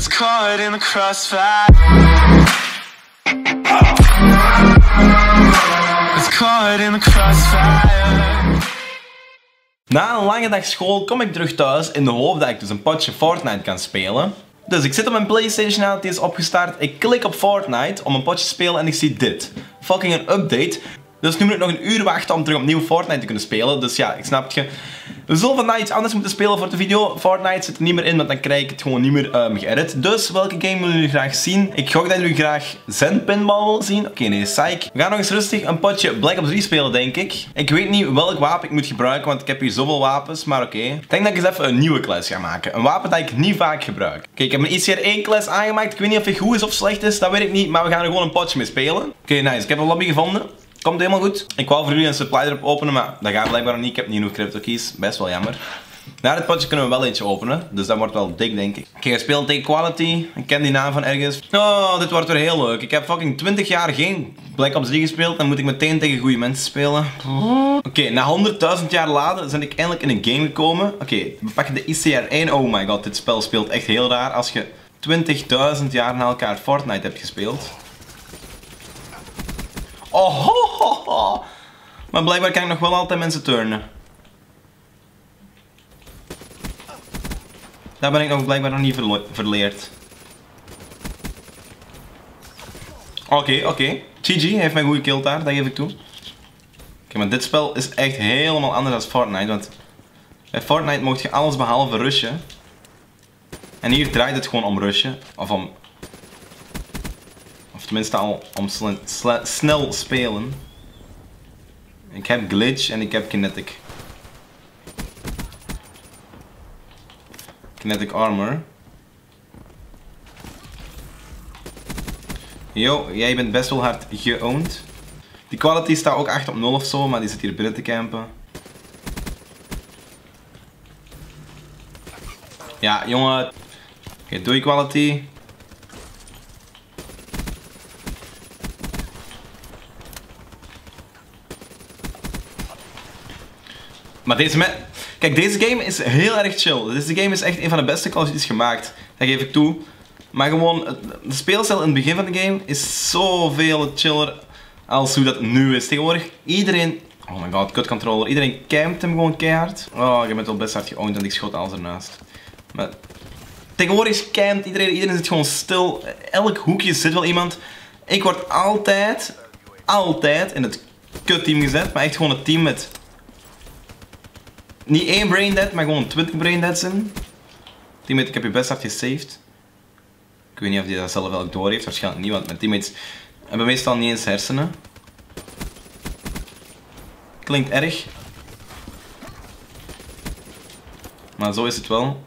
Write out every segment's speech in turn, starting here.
It's caught in the crossfire. It's caught in the crossfire. Na een lange dag school kom ik terug thuis in de hoop dat ik dus een potje Fortnite kan spelen. Dus ik zit op mijn Playstation die is opgestart. Ik klik op Fortnite om een potje te spelen en ik zie dit. Fucking een update. Dus nu moet ik nog een uur wachten om terug opnieuw Fortnite te kunnen spelen. Dus ja, ik snap het je. We zullen vandaag iets anders moeten spelen voor de video. Fortnite zit er niet meer in, want dan krijg ik het gewoon niet meer um, geëdit. Dus welke game willen jullie graag zien? Ik gok dat jullie graag Zen Pinball willen zien. Oké, nee, psych. We gaan nog eens rustig een potje Black Ops 3 spelen, denk ik. Ik weet niet welk wapen ik moet gebruiken, want ik heb hier zoveel wapens. Maar oké. Ik denk dat ik eens even een nieuwe class ga maken. Een wapen dat ik niet vaak gebruik. Oké, ik heb een ICR 1 class aangemaakt. Ik weet niet of hij goed is of slecht is, dat weet ik niet. Maar we gaan er gewoon een potje mee spelen. Oké, nice. Ik heb een lobby gevonden. Komt helemaal goed. Ik wou voor jullie een supply drop openen, maar dat gaat blijkbaar niet. Ik heb niet genoeg crypto keys. Best wel jammer. Na dit potje kunnen we wel eentje openen, dus dat wordt wel dik denk ik. Oké, okay, spelen tegen Quality. Ik ken die naam van ergens. Oh, dit wordt weer heel leuk. Ik heb fucking 20 jaar geen Black Ops 3 gespeeld. Dan moet ik meteen tegen goede mensen spelen. Oké, na 100.000 jaar later ben ik eindelijk in een game gekomen. Oké, we pakken de ICR1. Oh my god, dit spel speelt echt heel raar als je 20.000 jaar na elkaar Fortnite hebt gespeeld. Oh, ho, ho, ho. Maar blijkbaar kan ik nog wel altijd mensen turnen. Daar ben ik nog blijkbaar nog niet verleerd. Oké, oké. Okay. GG heeft mij goede kill daar, dat geef ik toe. Oké, maar dit spel is echt helemaal anders dan Fortnite, want bij Fortnite mocht je alles behalve rushen. En hier draait het gewoon om rushen, of om... Of tenminste al om snel spelen. Ik heb glitch en ik heb kinetic. Kinetic armor. Yo, jij bent best wel hard geowned. Die quality staat ook 8 op 0 of zo, maar die zit hier binnen te campen. Ja, jongen. Oké, okay, doei quality. Maar deze met... Kijk, deze game is heel erg chill. Deze game is echt een van de beste Call of gemaakt. Dat geef ik toe. Maar gewoon, de speelstijl in het begin van de game is zoveel chiller als hoe dat nu is. Tegenwoordig, iedereen... Oh my god, cut controller. Iedereen campt hem gewoon keihard. Oh, je bent wel best hard geowned en ik schot alles ernaast. Maar tegenwoordig campt iedereen. Iedereen zit gewoon stil. Elk hoekje zit wel iemand. Ik word altijd, altijd in het kut team gezet. Maar echt gewoon het team met niet één brain dead, maar gewoon 20 brain deads in. Teammate, ik heb je best hard gesaved. Ik weet niet of hij dat zelf wel door heeft, waarschijnlijk niet, want mijn teammates hebben meestal niet eens hersenen. Klinkt erg. Maar zo is het wel.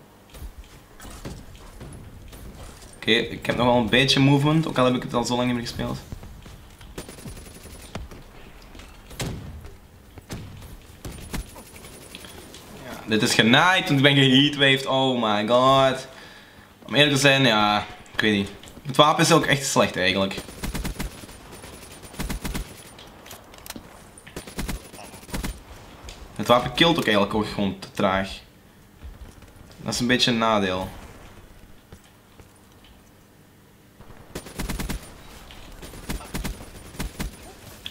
Oké, ik heb nog wel een beetje movement, ook al heb ik het al zo lang niet meer gespeeld. Dit is genaaid, want ik ben geheatwaved. Oh my god. Om eerlijk te zijn, ja, ik weet niet. Het wapen is ook echt slecht eigenlijk. Het wapen killt ook eigenlijk ook gewoon te traag. Dat is een beetje een nadeel.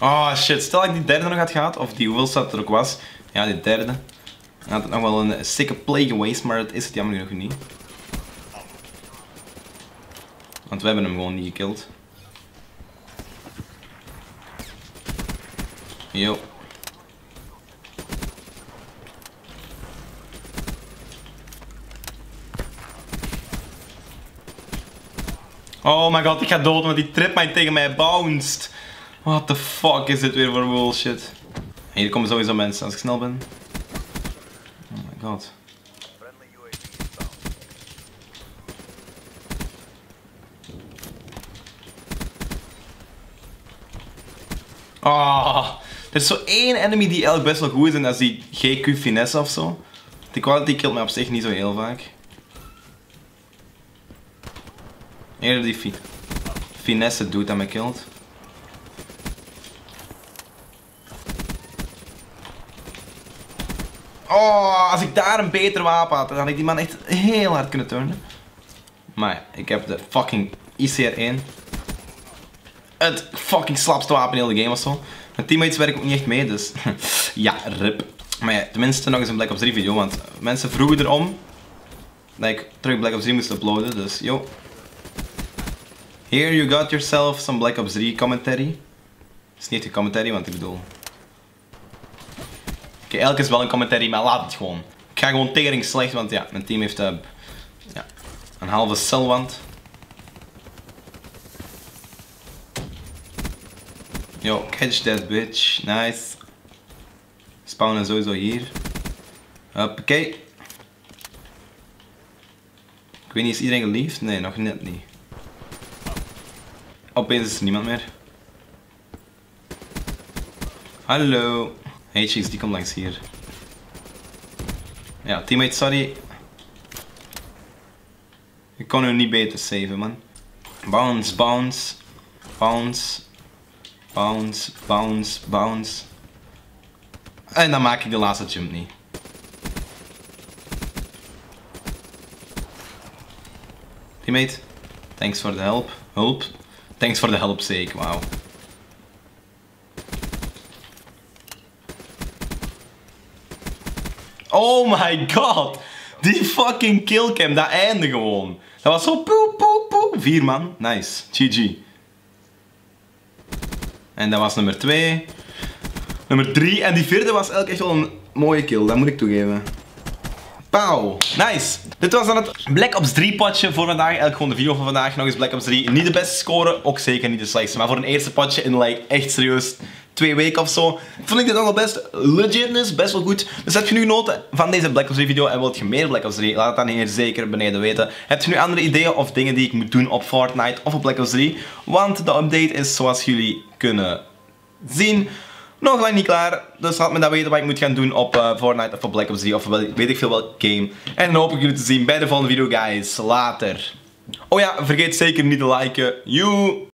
Oh shit, stel dat ik die derde nog had gehad, of die hoeveelste er ook was. Ja, die derde. Dan had het nog wel een sikke play geweest, maar dat is het jammer genoeg niet. Want we hebben hem gewoon niet gekild. Yo. Oh my god, ik ga dood, want die tripmine tegen mij bounced. What the fuck is dit weer voor bullshit? Hier komen sowieso mensen als ik snel ben god. Oh, er is zo één enemy die eigenlijk best wel goed is en dat is die GQ Finesse of zo. Die quality killt mij op zich niet zo heel vaak. Eerder die fi Finesse doet dat me killt. Oh, als ik daar een beter wapen had, dan had ik die man echt heel hard kunnen turnen. Maar ik heb de fucking ICR-1. Het fucking slapste wapen in de hele game of zo. Mijn teammates werken ook niet echt mee, dus ja, rip. Maar ja, tenminste nog eens een Black Ops 3 video, want mensen vroegen erom dat ik terug Black Ops 3 moest uploaden, dus yo. Here you got yourself some Black Ops 3 commentary. Het is niet echt een commentary, want ik bedoel... Elke is wel een commentary, maar laat het gewoon. Ik ga gewoon tering slecht, want ja, mijn team heeft uh, ja, een halve celwand. Yo, catch that bitch. Nice. Spawnen sowieso hier. Hoppakee. Ik weet niet, is iedereen geliefd? Nee, nog net niet. Opeens is er niemand meer. Hallo. Hey chicks, die komt langs hier. Ja, teammate, sorry. Ik kon u niet beter saven, man. Bounce, bounce. Bounce. Bounce, bounce, bounce. En dan maak ik de laatste jump niet. Teammate, thanks voor de help. Hulp. Thanks voor de help, zeker. Wauw. Oh my god! Die fucking killcam, dat einde gewoon. Dat was zo poep, poep, poep. Vier man. Nice. GG. En dat was nummer 2. Nummer 3. En die vierde was eigenlijk echt wel een mooie kill, dat moet ik toegeven. Pauw. Nice. Dit was dan het Black Ops 3 potje voor vandaag. Eigenlijk gewoon de video van vandaag. Nog eens Black Ops 3. Niet de beste score, ook zeker niet de slechtste. Maar voor een eerste potje in like echt serieus twee weken of zo. Vond ik dit nog wel best legitness, best wel goed. Dus heb je nu genoten van deze Black Ops 3 video en wilt je meer Black Ops 3? Laat het dan hier zeker beneden weten. Heb je nu andere ideeën of dingen die ik moet doen op Fortnite of op Black Ops 3? Want de update is zoals jullie kunnen zien nog lang niet klaar. Dus laat me dat weten wat ik moet gaan doen op uh, Fortnite of op Black Ops 3 of weet ik veel welk game. En dan hoop ik jullie te zien bij de volgende video guys. Later. Oh ja, vergeet zeker niet te liken. Joe!